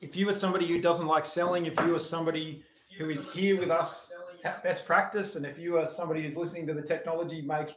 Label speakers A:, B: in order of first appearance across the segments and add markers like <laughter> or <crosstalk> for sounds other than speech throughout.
A: if you are somebody who doesn't like selling, if you are somebody who is here with us at best practice, and if you are somebody who's listening to the technology make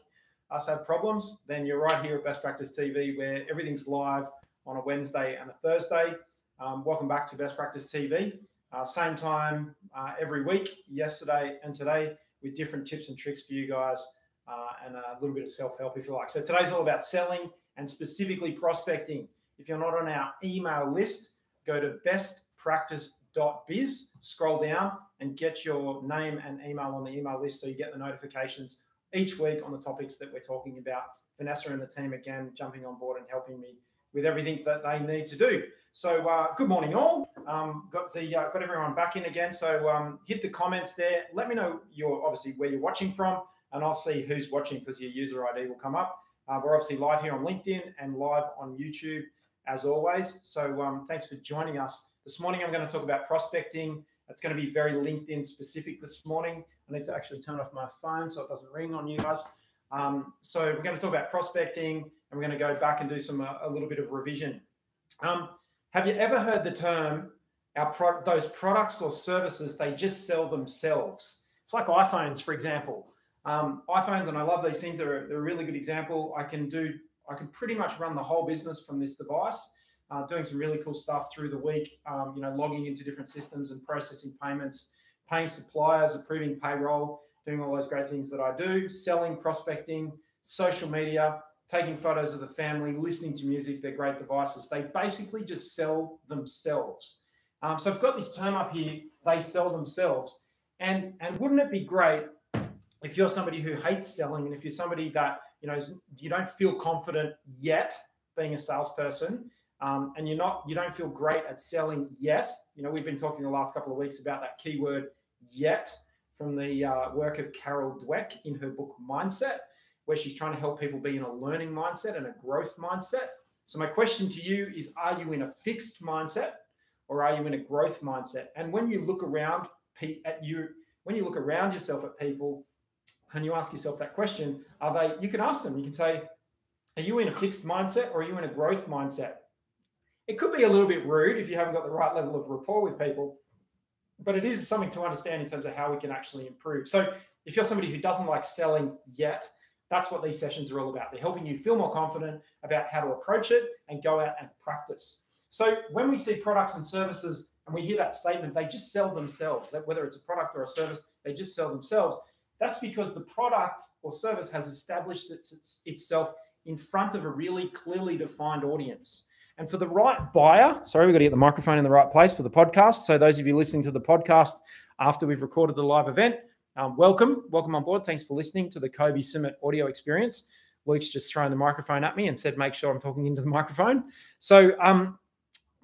A: us have problems, then you're right here at Best Practice TV, where everything's live on a Wednesday and a Thursday. Um, welcome back to Best Practice TV. Uh, same time uh, every week, yesterday and today, with different tips and tricks for you guys uh, and a little bit of self help if you like. So today's all about selling and specifically prospecting. If you're not on our email list, go to bestpractice.biz, scroll down, and get your name and email on the email list so you get the notifications each week on the topics that we're talking about. Vanessa and the team again jumping on board and helping me with everything that they need to do. So uh, good morning, all. Um, got the uh, got everyone back in again. So um, hit the comments there. Let me know your obviously where you're watching from, and I'll see who's watching because your user ID will come up. Uh, we're obviously live here on LinkedIn and live on YouTube as always. So um, thanks for joining us. This morning, I'm going to talk about prospecting. It's going to be very LinkedIn specific this morning. I need to actually turn off my phone so it doesn't ring on you guys. Um, so we're going to talk about prospecting and we're going to go back and do some uh, a little bit of revision. Um, have you ever heard the term our pro- those products or services they just sell themselves? It's like iPhones, for example. Um, iPhones, and I love these things. They're a, they're a really good example. I can do I can pretty much run the whole business from this device, uh, doing some really cool stuff through the week. Um, you know, logging into different systems and processing payments, paying suppliers, approving payroll, doing all those great things that I do, selling, prospecting, social media, taking photos of the family, listening to music. They're great devices. They basically just sell themselves. Um, so I've got this term up here. They sell themselves, and and wouldn't it be great if you're somebody who hates selling, and if you're somebody that you know you don't feel confident yet being a salesperson um, and you're not you don't feel great at selling yet. You know we've been talking the last couple of weeks about that keyword yet from the uh, work of carol dweck in her book mindset where she's trying to help people be in a learning mindset and a growth mindset. So my question to you is are you in a fixed mindset or are you in a growth mindset? And when you look around at you when you look around yourself at people and you ask yourself that question, are they, you can ask them, you can say, are you in a fixed mindset or are you in a growth mindset? It could be a little bit rude if you haven't got the right level of rapport with people, but it is something to understand in terms of how we can actually improve. So if you're somebody who doesn't like selling yet, that's what these sessions are all about. They're helping you feel more confident about how to approach it and go out and practice. So when we see products and services and we hear that statement, they just sell themselves, whether it's a product or a service, they just sell themselves. That's because the product or service has established its, itself in front of a really clearly defined audience. And for the right buyer, sorry, we've got to get the microphone in the right place for the podcast. So, those of you listening to the podcast after we've recorded the live event, um, welcome. Welcome on board. Thanks for listening to the Kobi Simmat audio experience. Luke's just thrown the microphone at me and said, make sure I'm talking into the microphone. So, um,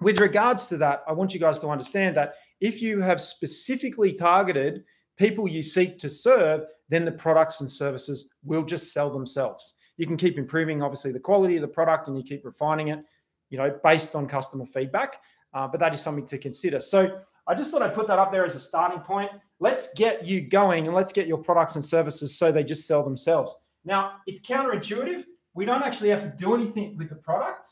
A: with regards to that, I want you guys to understand that if you have specifically targeted people you seek to serve, then the products and services will just sell themselves. You can keep improving, obviously, the quality of the product and you keep refining it, you know, based on customer feedback. Uh, but that is something to consider. So I just thought I'd put that up there as a starting point. Let's get you going and let's get your products and services so they just sell themselves. Now, it's counterintuitive. We don't actually have to do anything with the product.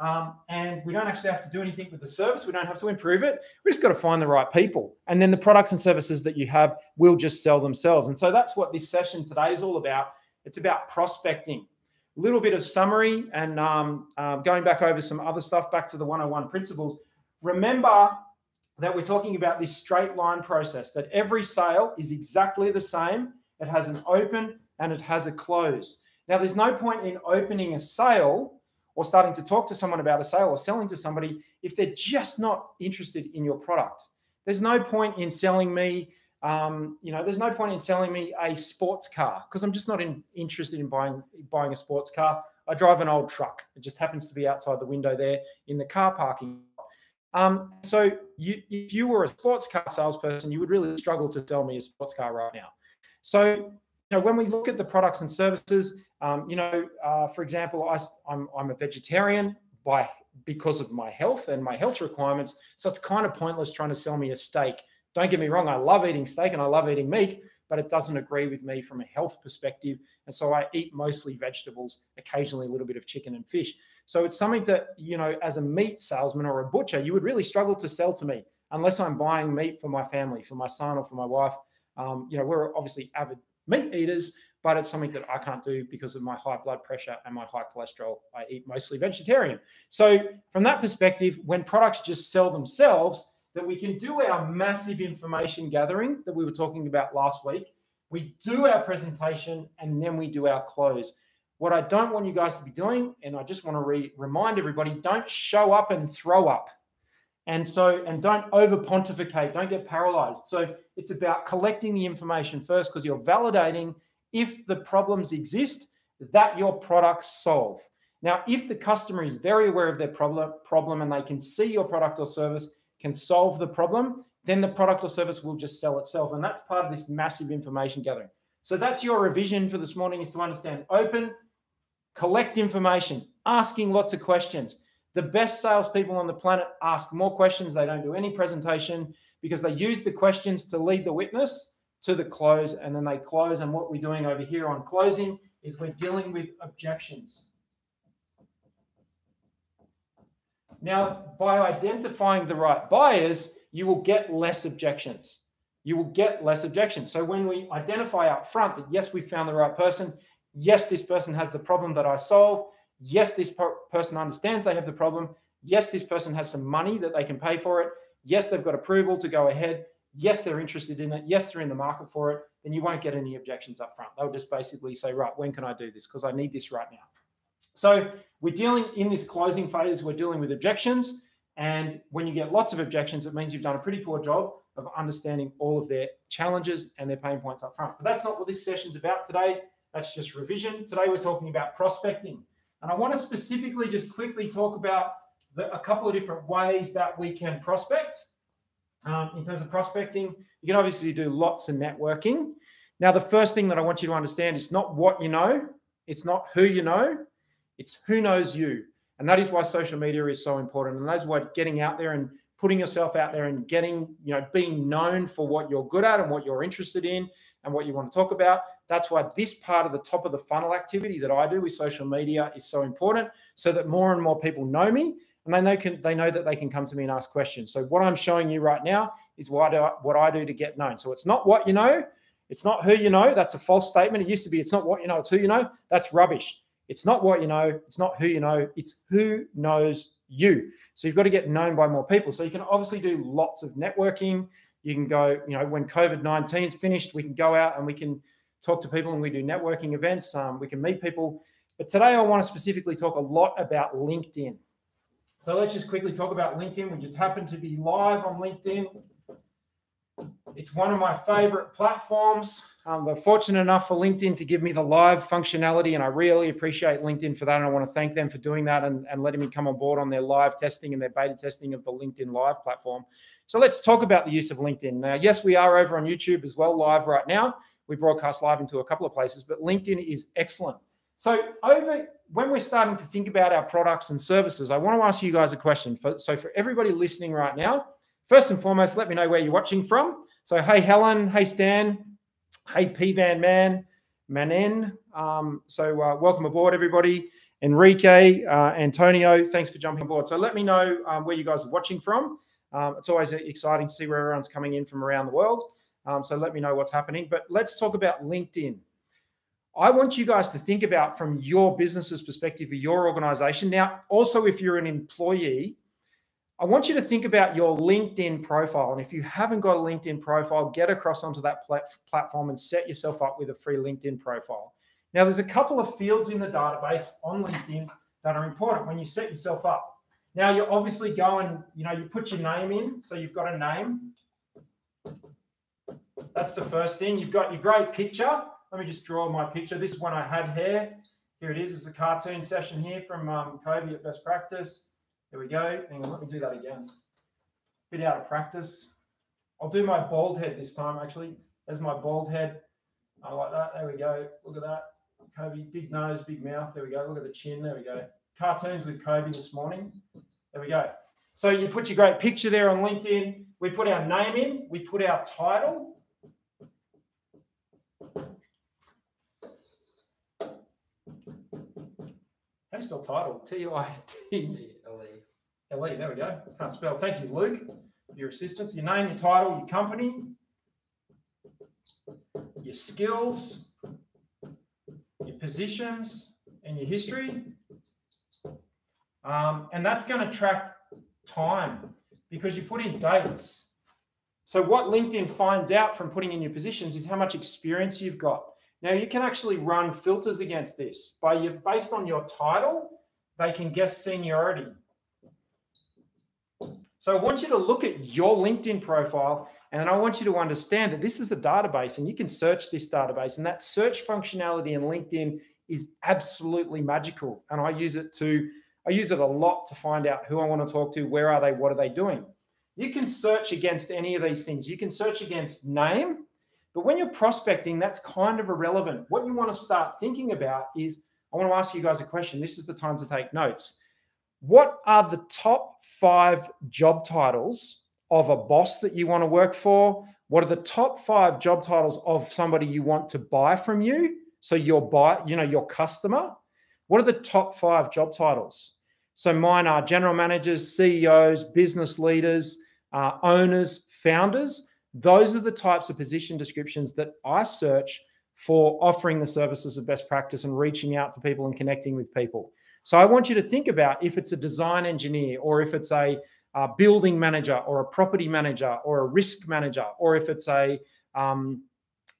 A: Um, and we don't actually have to do anything with the service. We don't have to improve it. We just got to find the right people. And then the products and services that you have will just sell themselves. And so that's what this session today is all about. It's about prospecting. A little bit of summary and um, uh, going back over some other stuff back to the 101 principles. Remember that we're talking about this straight line process, that every sale is exactly the same. It has an open and it has a close. Now, there's no point in opening a sale or starting to talk to someone about a sale or selling to somebody if they're just not interested in your product. There's no point in selling me, um, you know, there's no point in selling me a sports car because I'm just not in, interested in buying buying a sports car. I drive an old truck. It just happens to be outside the window there in the car parking. Um, so you, if you were a sports car salesperson, you would really struggle to sell me a sports car right now. So you know, when we look at the products and services, um, you know, uh, for example, I, I'm, I'm a vegetarian by because of my health and my health requirements. So it's kind of pointless trying to sell me a steak. Don't get me wrong, I love eating steak and I love eating meat, but it doesn't agree with me from a health perspective. And so I eat mostly vegetables, occasionally a little bit of chicken and fish. So it's something that, you know, as a meat salesman or a butcher, you would really struggle to sell to me unless I'm buying meat for my family, for my son or for my wife. Um, you know, we're obviously avid meat eaters, but it's something that I can't do because of my high blood pressure and my high cholesterol. I eat mostly vegetarian. So, from that perspective, when products just sell themselves, that we can do our massive information gathering that we were talking about last week. We do our presentation and then we do our close. What I don't want you guys to be doing, and I just want to re- remind everybody don't show up and throw up. And so, and don't over pontificate, don't get paralyzed. So, it's about collecting the information first because you're validating if the problems exist that your products solve. Now, if the customer is very aware of their problem, problem and they can see your product or service can solve the problem, then the product or service will just sell itself. And that's part of this massive information gathering. So that's your revision for this morning is to understand open, collect information, asking lots of questions. The best salespeople on the planet ask more questions. They don't do any presentation because they use the questions to lead the witness to the close and then they close. And what we're doing over here on closing is we're dealing with objections. Now, by identifying the right buyers, you will get less objections. You will get less objections. So when we identify up front that yes, we found the right person, yes, this person has the problem that I solve, yes, this person understands they have the problem, yes, this person has some money that they can pay for it, yes, they've got approval to go ahead, yes, they're interested in it, yes, they're in the market for it, then you won't get any objections up front. They'll just basically say, right, when can I do this? Because I need this right now. So we're dealing in this closing phase, we're dealing with objections. And when you get lots of objections, it means you've done a pretty poor job of understanding all of their challenges and their pain points up front. But that's not what this session's about today. That's just revision. Today we're talking about prospecting. And I want to specifically just quickly talk about the, a couple of different ways that we can prospect. Um, in terms of prospecting, you can obviously do lots of networking. Now, the first thing that I want you to understand is not what you know, it's not who you know, it's who knows you. And that is why social media is so important. And that's why getting out there and putting yourself out there and getting, you know, being known for what you're good at and what you're interested in and what you want to talk about. That's why this part of the top of the funnel activity that I do with social media is so important so that more and more people know me and they know can they know that they can come to me and ask questions. So what I'm showing you right now is what I, what I do to get known. So it's not what you know, it's not who you know. That's a false statement. It used to be it's not what you know, it's who you know. That's rubbish. It's not what you know, it's not who you know, it's who knows you. So you've got to get known by more people. So you can obviously do lots of networking. You can go, you know, when COVID 19 is finished, we can go out and we can talk to people and we do networking events. Um, we can meet people. But today I want to specifically talk a lot about LinkedIn. So let's just quickly talk about LinkedIn. We just happen to be live on LinkedIn. It's one of my favorite platforms. They're fortunate enough for LinkedIn to give me the live functionality, and I really appreciate LinkedIn for that. And I want to thank them for doing that and, and letting me come on board on their live testing and their beta testing of the LinkedIn Live platform. So let's talk about the use of LinkedIn. Now, yes, we are over on YouTube as well, live right now. We broadcast live into a couple of places, but LinkedIn is excellent. So, over when we're starting to think about our products and services, I want to ask you guys a question. For, so, for everybody listening right now, first and foremost, let me know where you're watching from. So, hey, Helen, hey, Stan, Hey, P Van Man, Manen. Um, so uh, welcome aboard, everybody. Enrique, uh, Antonio, thanks for jumping aboard. So let me know um, where you guys are watching from. Um, it's always exciting to see where everyone's coming in from around the world. Um, so let me know what's happening. But let's talk about LinkedIn. I want you guys to think about from your business's perspective, of your organization. Now, also, if you're an employee, I want you to think about your LinkedIn profile. And if you haven't got a LinkedIn profile, get across onto that plat- platform and set yourself up with a free LinkedIn profile. Now, there's a couple of fields in the database on LinkedIn that are important when you set yourself up. Now, you're obviously going, you know you put your name in, so you've got a name. That's the first thing. You've got your great picture. Let me just draw my picture. This is one I had here. Here it is. It's a cartoon session here from um, Kobi at Best Practice. There we go. Hang on, let me do that again. Bit out of practice. I'll do my bald head this time, actually. There's my bald head. I like that. There we go. Look at that. Kobi, big nose, big mouth. There we go. Look at the chin. There we go. Cartoons with Kobi this morning. There we go. So you put your great picture there on LinkedIn. We put our name in. We put our title. How do you spell title? T I T L E. There we go. Can't spell. Thank you, Luke, for your assistance. Your name, your title, your company, your skills, your positions, and your history. Um, and that's going to track time because you put in dates. So what LinkedIn finds out from putting in your positions is how much experience you've got. Now you can actually run filters against this by your based on your title, they can guess seniority. So I want you to look at your LinkedIn profile and I want you to understand that this is a database and you can search this database and that search functionality in LinkedIn is absolutely magical. And I use it to, I use it a lot to find out who I want to talk to, where are they, what are they doing. You can search against any of these things. You can search against name, but when you're prospecting, that's kind of irrelevant. What you want to start thinking about is I want to ask you guys a question. This is the time to take notes. What are the top five job titles of a boss that you want to work for? What are the top five job titles of somebody you want to buy from you? So your buy, you know, your customer. What are the top five job titles? So mine are general managers, CEOs, business leaders, uh, owners, founders. Those are the types of position descriptions that I search for offering the services of best practice and reaching out to people and connecting with people. So I want you to think about if it's a design engineer or if it's a, a building manager or a property manager or a risk manager or if it's a um,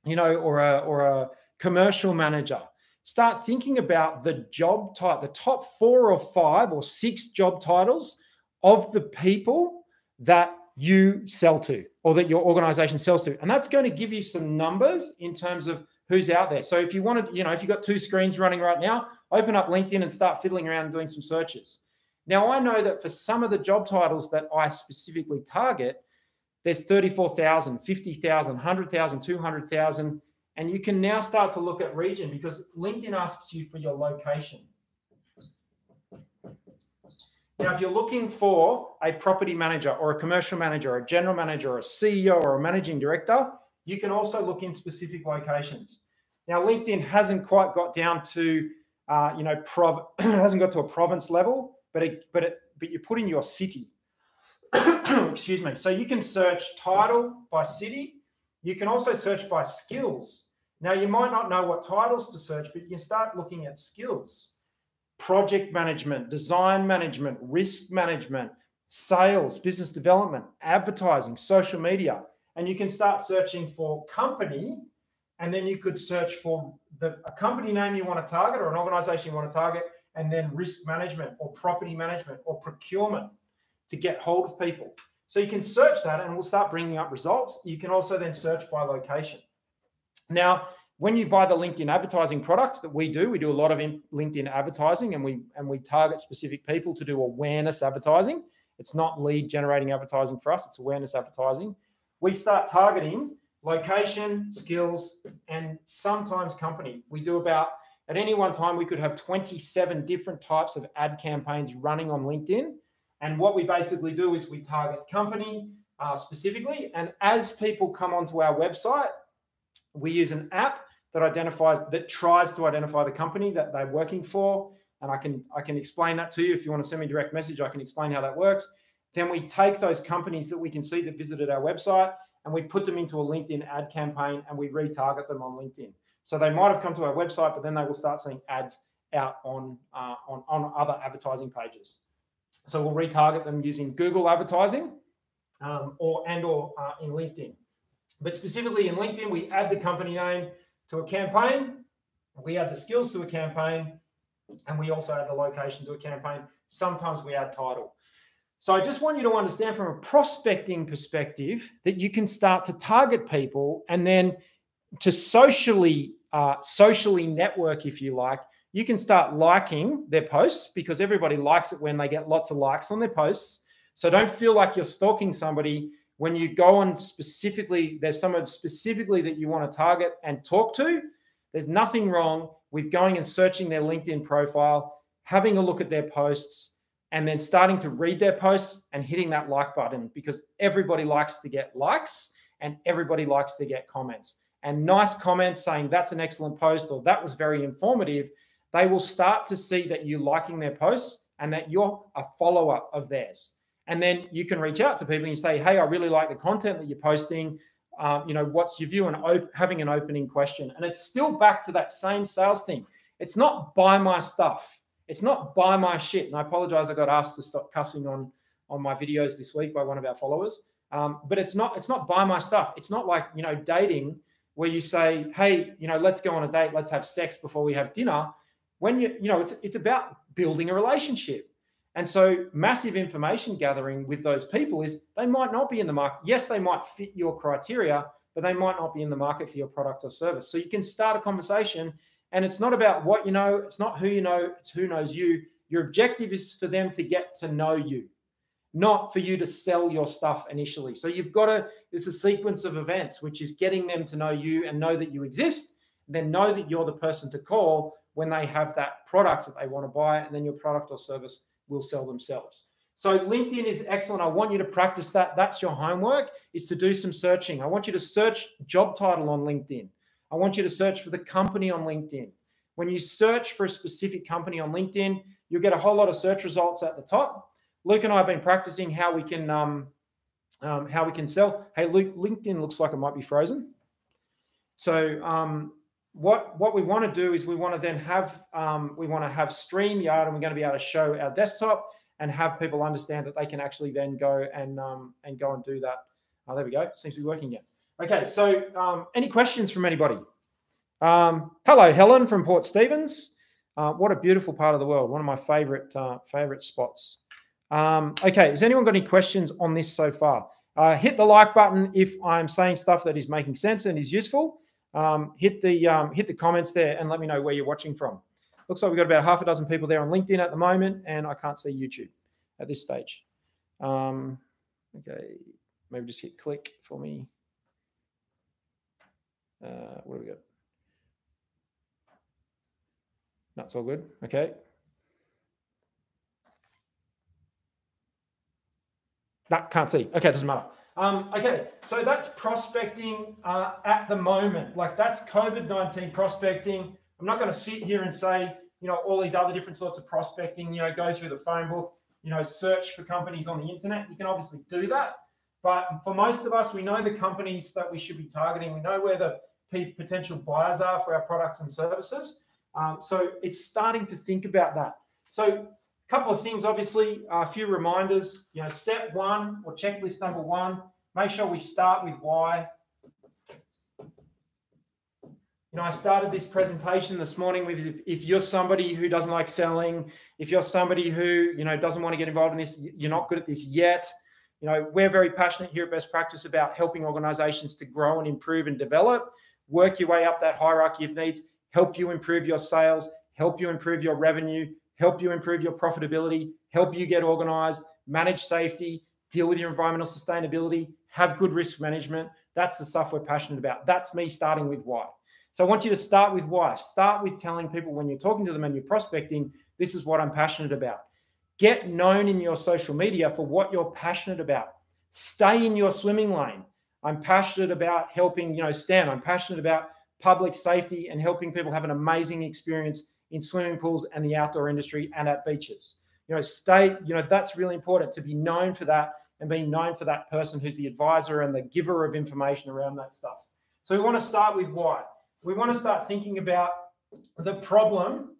A: you know or a or a commercial manager. Start thinking about the job type, the top four or five or six job titles of the people that you sell to or that your organization sells to. And that's going to give you some numbers in terms of who's out there. So if you wanted, you know, if you've got two screens running right now, open up LinkedIn and start fiddling around and doing some searches. Now, I know that for some of the job titles that I specifically target, there's 34,000, 50,000, 100,000, 200,000. And you can now start to look at region because LinkedIn asks you for your location. Now, if you're looking for a property manager or a commercial manager, or a general manager, or a CEO or a managing director, you can also look in specific locations. Now, LinkedIn hasn't quite got down to, uh, you know, prov- <clears throat> hasn't got to a province level, but it, but it, but you put in your city. <clears throat> Excuse me. So you can search title by city. You can also search by skills. Now, you might not know what titles to search, but you can start looking at skills project management, design management, risk management, sales, business development, advertising, social media. And you can start searching for company, and then you could search for the a company name you want to target or an organization you want to target, and then risk management or property management or procurement to get hold of people. So you can search that and we'll start bringing up results. You can also then search by location. Now, when you buy the LinkedIn advertising product that we do, we do a lot of LinkedIn advertising and we and we target specific people to do awareness advertising. It's not lead generating advertising for us, it's awareness advertising. We start targeting location, skills, and sometimes company. We do about at any one time we could have 27 different types of ad campaigns running on LinkedIn. And what we basically do is we target company uh, specifically. And as people come onto our website, we use an app that identifies that tries to identify the company that they're working for. And i can i can explain that to you. If you want to send me direct message i can explain how that works. Then we take those companies that we can see that visited our website and we put them into a linkedin ad campaign and we retarget them on linkedin. So they might have come to our website but then they will start seeing ads out on uh, on, on other advertising pages. So we'll retarget them using google advertising um, or and or uh, in linkedin. But specifically in linkedin we add the company name to a campaign. We add the skills to a campaign, and we also add the location to a campaign. Sometimes we add title. So I just want you to understand from a prospecting perspective that you can start to target people and then to socially uh, socially network, if you like. You can start liking their posts because everybody likes it when they get lots of likes on their posts. So don't feel like you're stalking somebody when you go on specifically, there's someone specifically that you want to target and talk to, there's nothing wrong with going and searching their LinkedIn profile, having a look at their posts, and then starting to read their posts and hitting that like button because everybody likes to get likes and everybody likes to get comments. And nice comments saying that's an excellent post or that was very informative, they will start to see that you're liking their posts and that you're a follower of theirs. And then you can reach out to people and you say, hey, I really like the content that you're posting. Um, you know, what's your view on op- having an opening question? And it's still back to that same sales thing. It's not buy my stuff. It's not buy my shit. And I apologize, I got asked to stop cussing on on my videos this week by one of our followers. Um, but it's not it's not buy my stuff. It's not like you know dating where you say, hey, you know, let's go on a date, let's have sex before we have dinner. When you you know, it's it's about building a relationship. And so, massive information gathering with those people is they might not be in the market. Yes, they might fit your criteria, but they might not be in the market for your product or service. So, you can start a conversation, and it's not about what you know, it's not who you know, it's who knows you. Your objective is for them to get to know you, not for you to sell your stuff initially. So, you've got to, it's a sequence of events, which is getting them to know you and know that you exist, then know that you're the person to call when they have that product that they want to buy, and then your product or service will sell themselves. So LinkedIn is excellent. I want you to practice that. That's your homework is to do some searching. I want you to search job title on LinkedIn. I want you to search for the company on LinkedIn. When you search for a specific company on LinkedIn, you'll get a whole lot of search results at the top. Luke and I have been practicing how we can um, um, how we can sell. Hey, Luke, LinkedIn looks like it might be frozen. So um, what what we want to do is we want to then have um, we want to have StreamYard and we're going to be able to show our desktop and have people understand that they can actually then go and um, and go and do that. Oh, there we go. Seems to be working again. Okay, so um, any questions from anybody? Um, hello, Helen from Port Stephens. Uh, what a beautiful part of the world. One of my favorite uh, favorite spots. Um, okay, has anyone got any questions on this so far? Uh, hit the like button if I'm saying stuff that is making sense and is useful um, hit the um, hit the comments there and let me know where you're watching from. Looks like we've got about half a dozen people there on LinkedIn at the moment, and I can't see YouTube at this stage. Um, okay, maybe just hit click for me. Uh, what do we got? That's all good. Okay. That can't see. Okay, doesn't matter. Um, okay, so that's prospecting uh, at the moment. Like that's COVID 19 prospecting. I'm not going to sit here and say, you know, all these other different sorts of prospecting, you know, go through the phone book, you know, search for companies on the internet. You can obviously do that. But for most of us, we know the companies that we should be targeting. We know where the potential buyers are for our products and services. Um, so it's starting to think about that. So couple of things, obviously, a few reminders. You know, step one or checklist number one, make sure we start with why. You know, I started this presentation this morning with if, if, you're somebody who doesn't like selling, if you're somebody who, you know, doesn't want to get involved in this, you're not good at this yet. You know, we're very passionate here at Best Practice about helping organizations to grow and improve and develop, work your way up that hierarchy of needs, help you improve your sales, help you improve your revenue, help you improve your profitability, help you get organized, manage safety, deal with your environmental sustainability, have good risk management. That's the stuff we're passionate about. That's me starting with why. So I want you to start with why. Start with telling people when you're talking to them and you're prospecting, this is what I'm passionate about. Get known in your social media for what you're passionate about. Stay in your swimming lane. I'm passionate about helping, you know, Stan. I'm passionate about public safety and helping people have an amazing experience in swimming pools and the outdoor industry and at beaches. You know, stay, you know, that's really important to be known for that and being known for that person who's the advisor and the giver of information around that stuff. So we want to start with why. We want to start thinking about the problem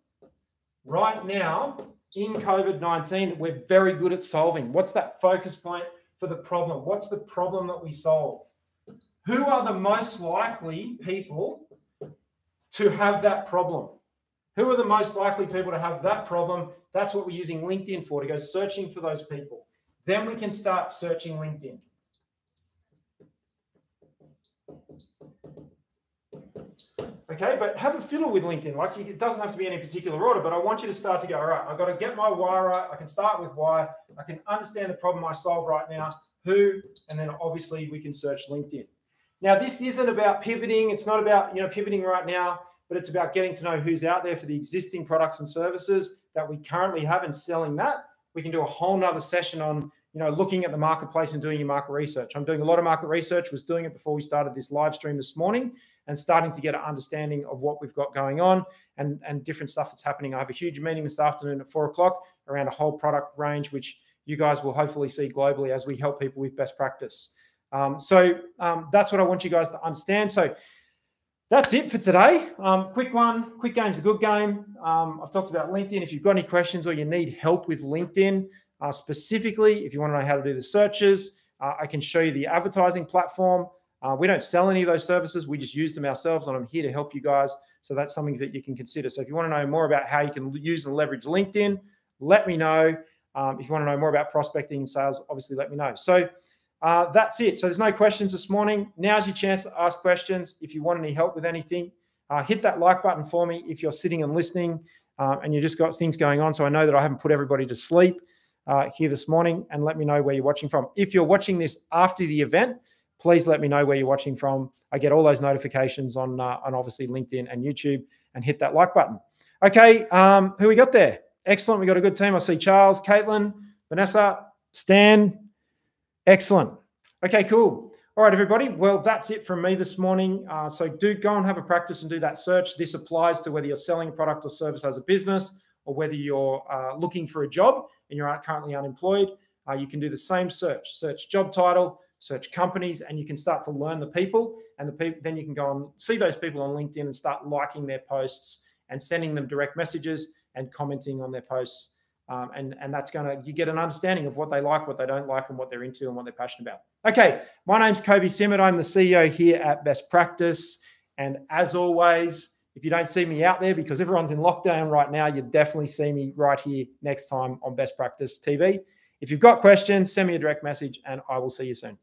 A: right now in COVID 19 that we're very good at solving. What's that focus point for the problem? What's the problem that we solve? Who are the most likely people to have that problem? Who are the most likely people to have that problem? That's what we're using LinkedIn for to go searching for those people. Then we can start searching LinkedIn. Okay, but have a fiddle with LinkedIn. Like it doesn't have to be any particular order, but I want you to start to go, all right, I've got to get my why right. I can start with why. I can understand the problem I solve right now, who, and then obviously we can search LinkedIn. Now, this isn't about pivoting. It's not about, you know, pivoting right now but it's about getting to know who's out there for the existing products and services that we currently have and selling that. We can do a whole nother session on you know, looking at the marketplace and doing your market research. I'm doing a lot of market research, was doing it before we started this live stream this morning and starting to get an understanding of what we've got going on and, and different stuff that's happening. I have a huge meeting this afternoon at four o'clock around a whole product range, which you guys will hopefully see globally as we help people with best practice. Um, so um, that's what I want you guys to understand. So that's it for today. Um, quick one. Quick game's a good game. Um, I've talked about LinkedIn. If you've got any questions or you need help with LinkedIn, uh, specifically, if you want to know how to do the searches, uh, I can show you the advertising platform. Uh, we don't sell any of those services. We just use them ourselves, and I'm here to help you guys. So that's something that you can consider. So if you want to know more about how you can use and leverage LinkedIn, let me know. Um, if you want to know more about prospecting and sales, obviously let me know. So uh, that's it. So there's no questions this morning. Now's your chance to ask questions. If you want any help with anything, uh, hit that like button for me if you're sitting and listening uh, and you just got things going on. So I know that I haven't put everybody to sleep uh, here this morning and let me know where you're watching from. If you're watching this after the event, please let me know where you're watching from. I get all those notifications on, uh, on obviously LinkedIn and YouTube and hit that like button. Okay, um, who we got there? Excellent. We got a good team. I see Charles, Caitlin, Vanessa, Stan. Excellent. Okay, cool. All right, everybody. Well, that's it from me this morning. Uh, so do go and have a practice and do that search. This applies to whether you're selling a product or service as a business or whether you're uh, looking for a job and you're currently unemployed. Uh, you can do the same search. Search job title, search companies, and you can start to learn the people. And the people, then you can go and see those people on LinkedIn and start liking their posts and sending them direct messages and commenting on their posts. Um, and and that's going to you get an understanding of what they like, what they don't like, and what they're into and what they're passionate about. Okay, my name's Kobi Simmat. I'm the CEO here at Best Practice, and as always, if you don't see me out there because everyone's in lockdown right now, you definitely see me right here next time on Best Practice TV. If you've got questions, send me a direct message, and I will see you soon.